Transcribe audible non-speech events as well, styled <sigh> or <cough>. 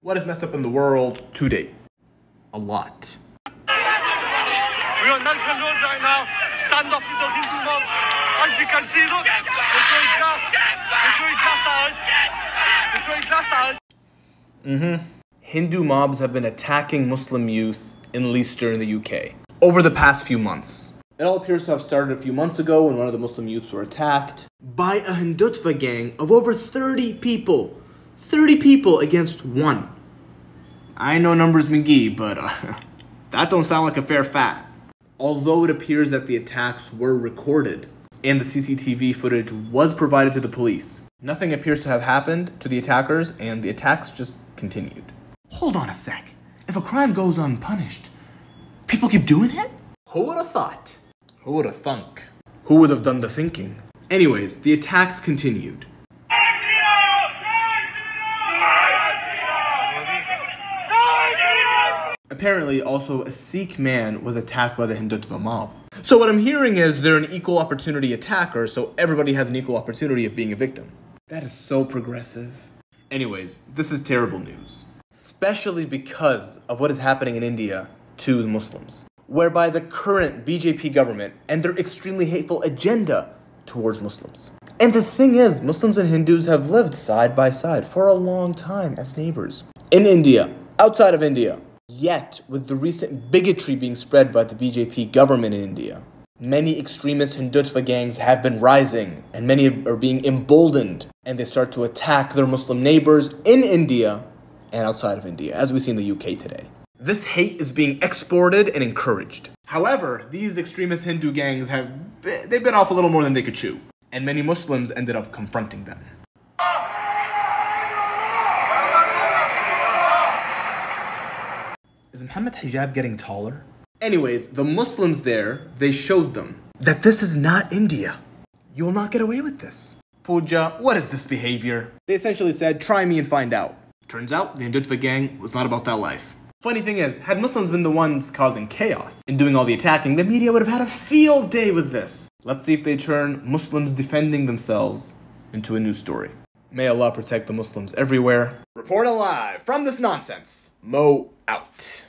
What is messed up in the world today? A lot. We're on Nalkan Road right now. Stand up with the Hindu mob. As you can see, look, they're throwing glass. They're throwing glass at us. They're throwing glass at us. Mhm. Hindu mobs have been attacking Muslim youth in Leicester in the UK over the past few months. It all appears to have started a few months ago when one of the Muslim youths were attacked by a Hindutva gang of over 30 people. 30 people against one. I know numbers McGee, but uh, <laughs> that don't sound like a fair fact. Although it appears that the attacks were recorded and the CCTV footage was provided to the police, nothing appears to have happened to the attackers and the attacks just continued. Hold on a sec. If a crime goes unpunished, people keep doing it? Who would have thought? Who would have thunk? Who would have done the thinking? Anyways, the attacks continued. Apparently, also, a Sikh man was attacked by the Hindutva mob. So, what I'm hearing is they're an equal opportunity attacker, so everybody has an equal opportunity of being a victim. That is so progressive. Anyways, this is terrible news. Especially because of what is happening in India to the Muslims, whereby the current BJP government and their extremely hateful agenda towards Muslims. And the thing is, Muslims and Hindus have lived side by side for a long time as neighbors. In India, outside of India. Yet, with the recent bigotry being spread by the BJP government in India, many extremist Hindutva gangs have been rising, and many are being emboldened, and they start to attack their Muslim neighbors in India and outside of India, as we see in the UK today. This hate is being exported and encouraged. However, these extremist Hindu gangs have be- they bit off a little more than they could chew, and many Muslims ended up confronting them. Mohammed Hijab getting taller? Anyways, the Muslims there, they showed them that this is not India. You will not get away with this. Puja, what is this behavior? They essentially said, try me and find out. Turns out, the Hindutva gang was not about that life. Funny thing is, had Muslims been the ones causing chaos and doing all the attacking, the media would have had a field day with this. Let's see if they turn Muslims defending themselves into a news story. May Allah protect the Muslims everywhere. Report alive from this nonsense. Mo out.